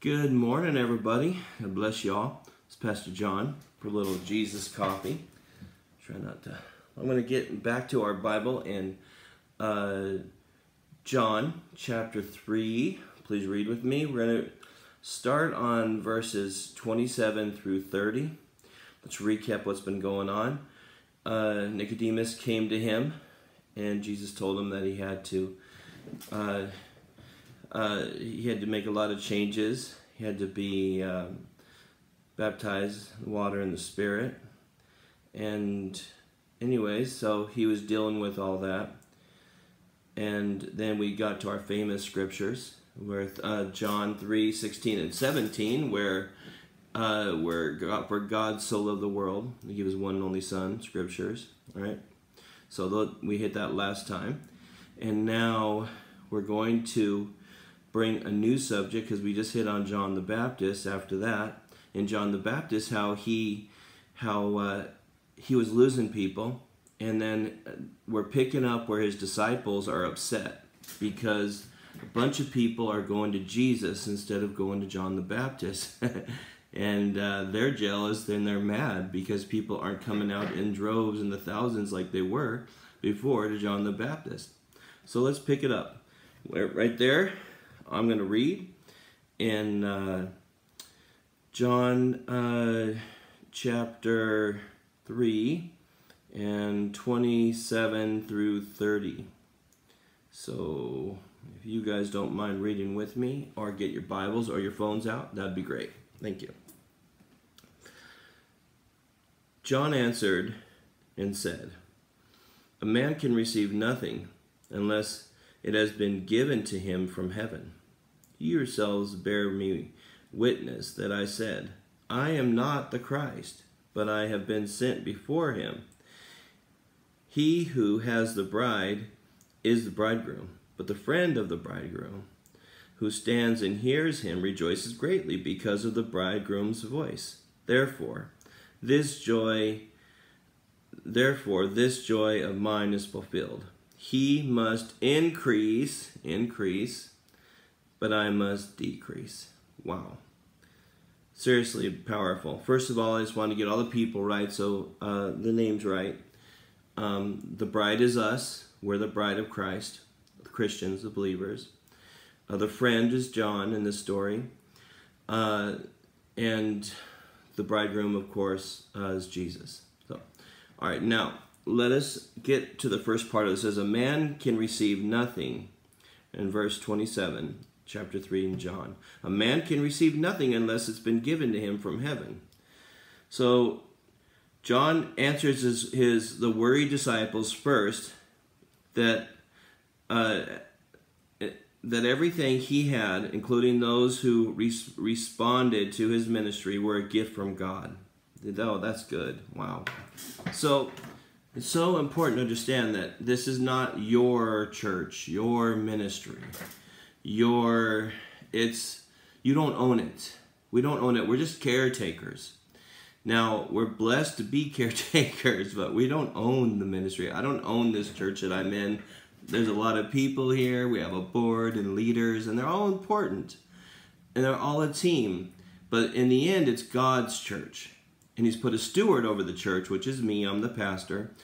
Good morning, everybody. God bless y'all. It's Pastor Jon for a little Jesus coffee. Try not to. I'm going to get back to our Bible in uh, John chapter 3. Please read with me. We're going to start on verses 27 through 30. Let's recap what's been going on. Uh, Nicodemus came to him, and Jesus told him that he had to. Uh, uh, he had to make a lot of changes. He had to be um, baptized in water and the Spirit. And, anyways, so he was dealing with all that. And then we got to our famous scriptures with uh, John 3 16 and 17, where uh, where God, where God so loved the world, He gave His one and only Son. Scriptures, all right. So we hit that last time, and now we're going to bring a new subject because we just hit on John the Baptist after that. And John the Baptist, how he, how uh, he was losing people, and then uh, we're picking up where his disciples are upset because a bunch of people are going to Jesus instead of going to John the Baptist. and uh, they're jealous and they're mad because people aren't coming out in droves in the thousands like they were before to John the Baptist. So let's pick it up. Right there, I'm going to read in uh, John uh, chapter 3 and 27 through 30. So if you guys don't mind reading with me or get your Bibles or your phones out, that'd be great. Thank you. John answered and said, A man can receive nothing unless it has been given to him from heaven. You yourselves bear me witness that I said, I am not the Christ, but I have been sent before him. He who has the bride is the bridegroom, but the friend of the bridegroom, who stands and hears him, rejoices greatly because of the bridegroom's voice. Therefore, this joy therefore this joy of mine is fulfilled. He must increase, increase, but I must decrease. Wow. Seriously powerful. First of all, I just want to get all the people right, so uh, the names right. Um, the bride is us. We're the bride of Christ, the Christians, the believers. Uh, the friend is John in this story. Uh, and the bridegroom, of course, uh, is Jesus. So, all right, now let us get to the first part of this. As a man can receive nothing, in verse 27, chapter 3 in John. A man can receive nothing unless it's been given to him from heaven. So John answers his, his the worried disciples first that uh, that everything he had, including those who res responded to his ministry, were a gift from God. Oh, that's good. Wow. So it's so important to understand that this is not your church, your ministry your it's you don't own it. We don't own it. We're just caretakers. Now, we're blessed to be caretakers, but we don't own the ministry. I don't own this church that I'm in. There's a lot of people here. We have a board and leaders, and they're all important. And they're all a team. But in the end, it's God's church. And He's put a steward over the church, which is me. I'm the pastor.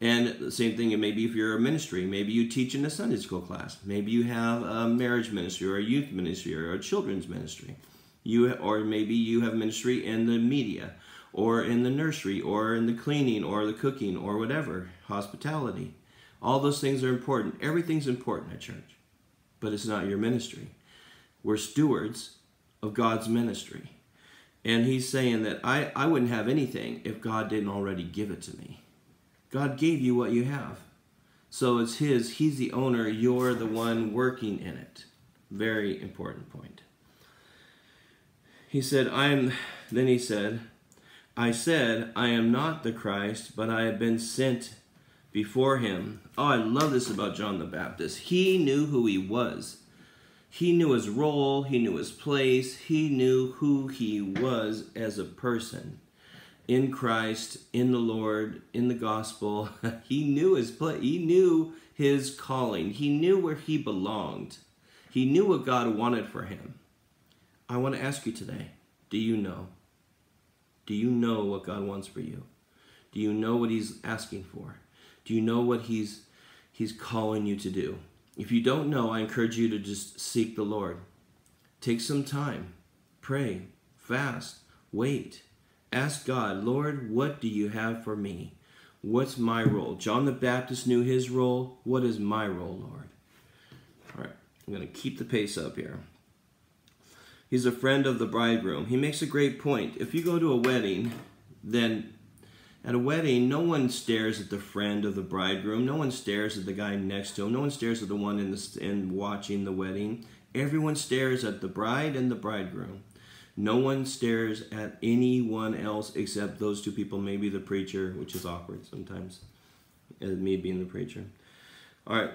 And the same thing, it may be if you're a ministry, maybe you teach in a Sunday school class, maybe you have a marriage ministry or a youth ministry or a children's ministry, you or maybe you have ministry in the media or in the nursery or in the cleaning or the cooking or whatever, hospitality. All those things are important. Everything's important at church, but it's not your ministry. We're stewards of God's ministry. And he's saying that I, I wouldn't have anything if God didn't already give it to me. God gave you what you have. So it's His, He's the owner, you're the one working in it. Very important point. He said, I am, then he said, I said, I am not the Christ, but I have been sent before him. Oh, I love this about John the Baptist. He knew who he was. He knew his role, he knew his place, he knew who he was as a person in Christ, in the Lord, in the gospel. he knew his place. He knew his calling. He knew where he belonged. He knew what God wanted for him. I want to ask you today do you know? Do you know what God wants for you? Do you know what He's asking for? Do you know what He's He's calling you to do? If you don't know, I encourage you to just seek the Lord. Take some time, pray, fast, wait. Ask God, Lord, what do you have for me? What's my role? John the Baptist knew his role. What is my role, Lord? All right, I'm going to keep the pace up here. He's a friend of the bridegroom. He makes a great point. If you go to a wedding, then at a wedding, no one stares at the friend of the bridegroom. No one stares at the guy next to him. No one stares at the one in, the, in watching the wedding. Everyone stares at the bride and the bridegroom. No one stares at anyone else except those two people, maybe the preacher, which is awkward sometimes, me being the preacher. All right,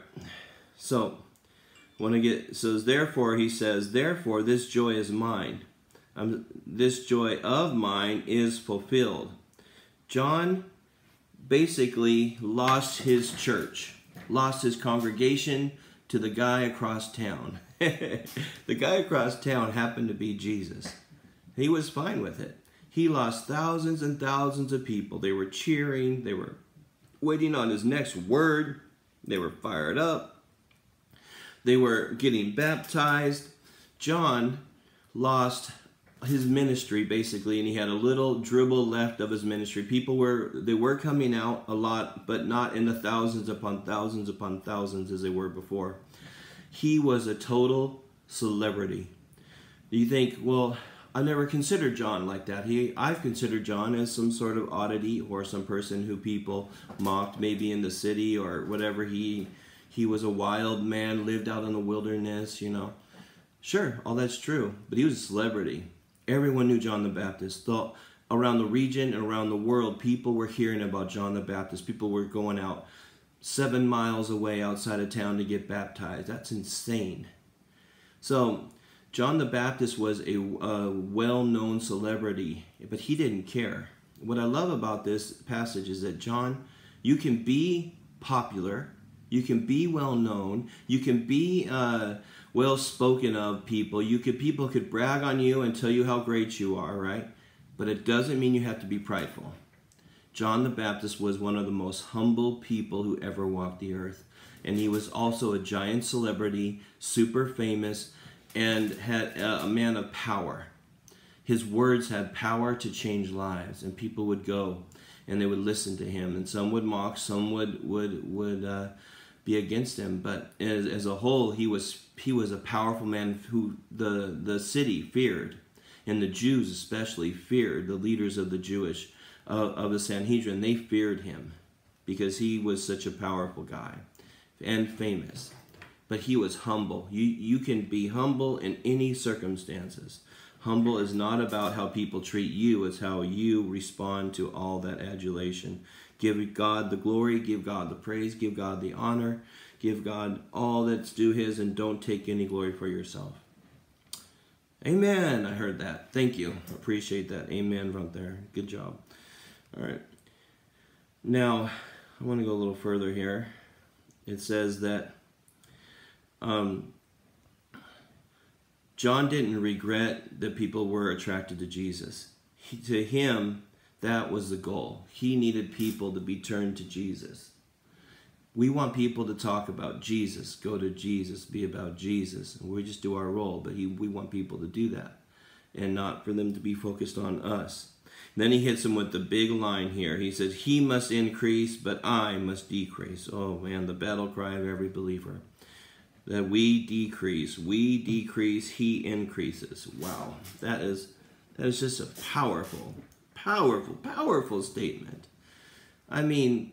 so when I get says therefore he says therefore this joy is mine. Um, this joy of mine is fulfilled. John basically lost his church, lost his congregation to the guy across town. the guy across town happened to be Jesus. He was fine with it. He lost thousands and thousands of people. They were cheering, they were waiting on his next word, they were fired up, they were getting baptized. John lost his ministry basically and he had a little dribble left of his ministry people were they were coming out a lot but not in the thousands upon thousands upon thousands as they were before he was a total celebrity Do you think well i never considered john like that he i've considered john as some sort of oddity or some person who people mocked maybe in the city or whatever he he was a wild man lived out in the wilderness you know sure all that's true but he was a celebrity Everyone knew John the Baptist. Thought around the region and around the world, people were hearing about John the Baptist. People were going out seven miles away outside of town to get baptized. That's insane. So, John the Baptist was a, a well known celebrity, but he didn't care. What I love about this passage is that John, you can be popular, you can be well known, you can be. Uh, well spoken of people. You could people could brag on you and tell you how great you are, right? But it doesn't mean you have to be prideful. John the Baptist was one of the most humble people who ever walked the earth. And he was also a giant celebrity, super famous, and had a man of power. His words had power to change lives, and people would go and they would listen to him. And some would mock, some would would would uh, be against him. But as, as a whole, he was he was a powerful man who the the city feared, and the Jews especially feared the leaders of the Jewish uh, of the Sanhedrin. They feared him because he was such a powerful guy and famous. But he was humble. You you can be humble in any circumstances. Humble is not about how people treat you, it's how you respond to all that adulation. Give God the glory, give God the praise, give God the honor, give God all that's due His, and don't take any glory for yourself. Amen. I heard that. Thank you. Appreciate that. Amen right there. Good job. All right. Now, I want to go a little further here. It says that um, John didn't regret that people were attracted to Jesus. He, to him, that was the goal. He needed people to be turned to Jesus. We want people to talk about Jesus, go to Jesus, be about Jesus. And we just do our role, but he, we want people to do that and not for them to be focused on us. And then he hits him with the big line here. He says, He must increase, but I must decrease. Oh man, the battle cry of every believer. That we decrease, we decrease, he increases. Wow, that is that is just a powerful, powerful, powerful statement. I mean,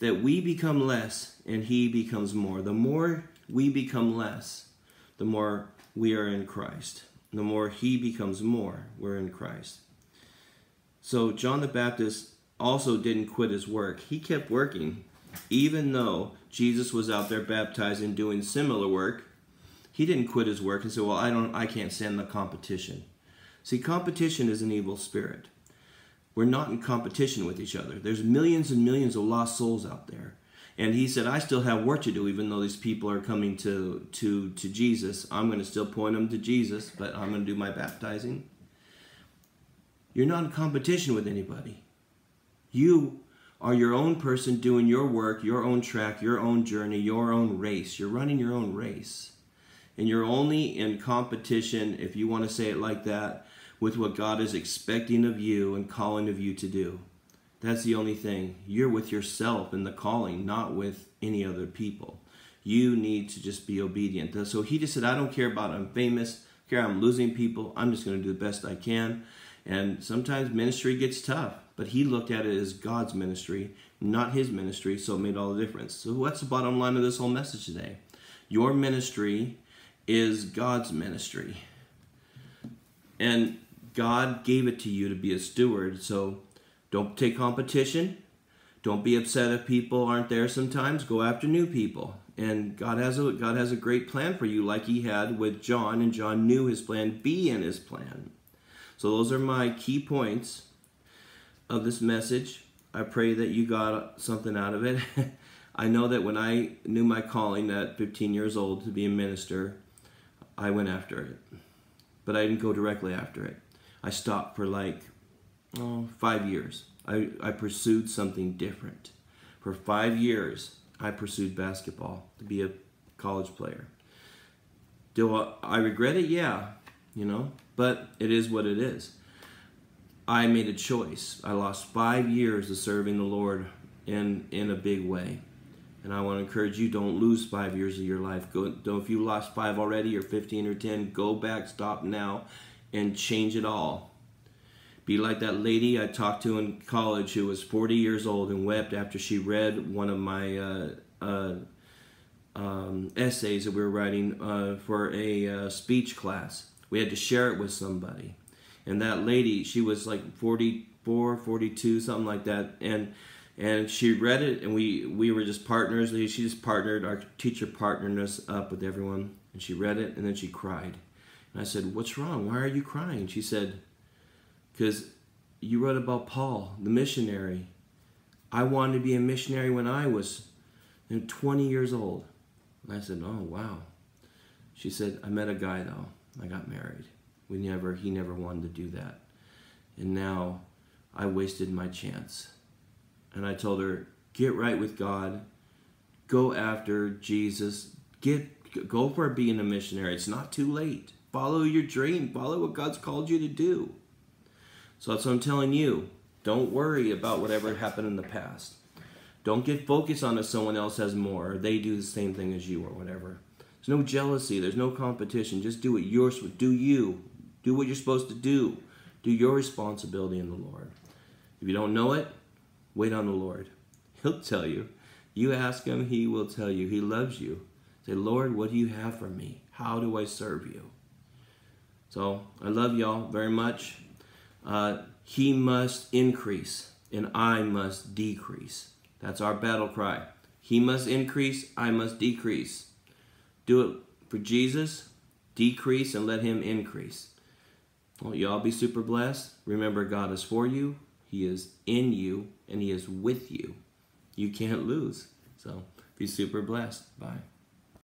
that we become less and he becomes more. The more we become less, the more we are in Christ. The more he becomes more, we're in Christ. So John the Baptist also didn't quit his work. He kept working. Even though Jesus was out there baptizing, doing similar work, he didn't quit his work and say, well, I don't I can't stand the competition. See, competition is an evil spirit. We're not in competition with each other. There's millions and millions of lost souls out there. And he said, I still have work to do, even though these people are coming to, to, to Jesus. I'm going to still point them to Jesus, but I'm going to do my baptizing. You're not in competition with anybody. You are your own person doing your work, your own track, your own journey, your own race. You're running your own race. And you're only in competition, if you want to say it like that, with what God is expecting of you and calling of you to do. That's the only thing. You're with yourself in the calling, not with any other people. You need to just be obedient. So he just said, I don't care about I'm famous, I care I'm losing people. I'm just going to do the best I can. And sometimes ministry gets tough, but he looked at it as God's ministry, not his ministry, so it made all the difference. So what's the bottom line of this whole message today? Your ministry is God's ministry. And God gave it to you to be a steward, so don't take competition. Don't be upset if people aren't there sometimes. Go after new people. And God has a God has a great plan for you like he had with John and John knew his plan. Be in his plan. So those are my key points of this message. I pray that you got something out of it. I know that when I knew my calling at 15 years old to be a minister, I went after it. But I didn't go directly after it. I stopped for like oh, five years. I, I pursued something different. For five years, I pursued basketball to be a college player. Do I regret it? Yeah, you know, but it is what it is. I made a choice. I lost five years of serving the Lord in in a big way. And I want to encourage you: don't lose five years of your life. Go, don't if you lost five already, or fifteen, or ten, go back, stop now, and change it all. Be like that lady I talked to in college who was 40 years old and wept after she read one of my uh, uh, um, essays that we were writing uh, for a uh, speech class. We had to share it with somebody. And that lady, she was like 44, 42, something like that. And and she read it and we we were just partners she just partnered our teacher partnered us up with everyone and she read it and then she cried and i said what's wrong why are you crying she said because you wrote about Paul, the missionary. I wanted to be a missionary when I was 20 years old. And I said, Oh, wow. She said, I met a guy though. I got married. We never, he never wanted to do that. And now I wasted my chance. And I told her, get right with God. Go after Jesus. Get go for being a missionary. It's not too late. Follow your dream. Follow what God's called you to do. So that's what I'm telling you. Don't worry about whatever happened in the past. Don't get focused on if someone else has more or they do the same thing as you or whatever. There's no jealousy. There's no competition. Just do what you're do you. Do what you're supposed to do. Do your responsibility in the Lord. If you don't know it, wait on the Lord. He'll tell you. You ask him, he will tell you. He loves you. Say, Lord, what do you have for me? How do I serve you? So I love y'all very much uh, he must increase and I must decrease. That's our battle cry. He must increase, I must decrease. Do it for Jesus, decrease, and let him increase. Well, you all be super blessed. Remember, God is for you, He is in you, and He is with you. You can't lose. So be super blessed. Bye.